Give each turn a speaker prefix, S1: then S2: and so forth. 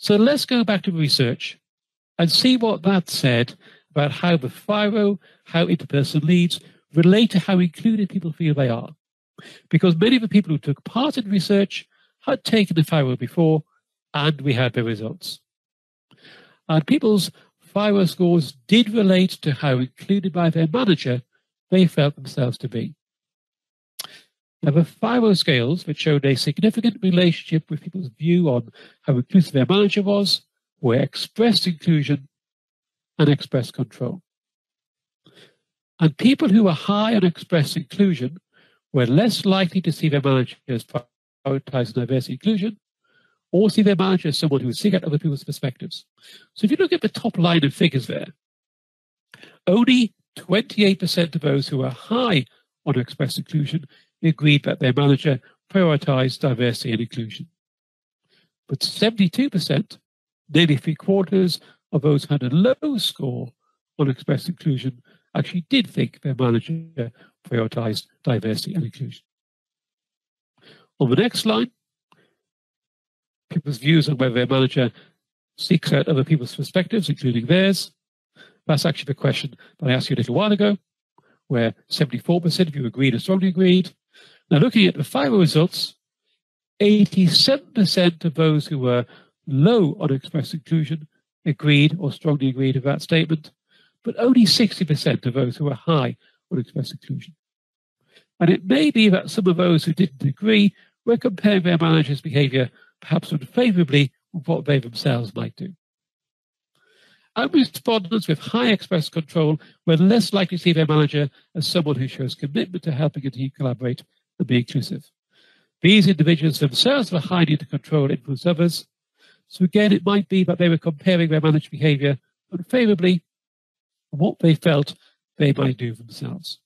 S1: So let's go back to research and see what that said about how the FIRO, how interpersonal needs relate to how included people feel they are. Because many of the people who took part in research had taken the FIRO before, and we had the results. And people's FIRO scores did relate to how included by their manager they felt themselves to be. Now, the FIRO scales, which showed a significant relationship with people's view on how inclusive their manager was, were expressed inclusion and expressed control. And people who were high on expressed inclusion were less likely to see their manager as prioritizing diversity inclusion or see their manager as someone who would seek out other people's perspectives. So if you look at the top line of figures there, only 28% of those who were high on expressed inclusion agreed that their manager prioritized diversity and inclusion. But 72%, nearly three quarters of those who had a low score on expressed inclusion, actually did think their manager prioritized diversity and inclusion. On the next line, people's views on whether their manager seeks out other people's perspectives, including theirs. That's actually the question that I asked you a little while ago, where 74% of you agreed or strongly agreed. Now, looking at the final results, 87% of those who were low on express inclusion agreed or strongly agreed with that statement, but only 60% of those who were high on express inclusion. And it may be that some of those who didn't agree were comparing their manager's behavior perhaps unfavorably with what they themselves might do. And respondents with high express control were less likely to see their manager as someone who shows commitment to helping a team collaborate and be inclusive. These individuals themselves were high need to control and influence others. So again, it might be that they were comparing their manager behavior unfavorably what they felt they might do themselves.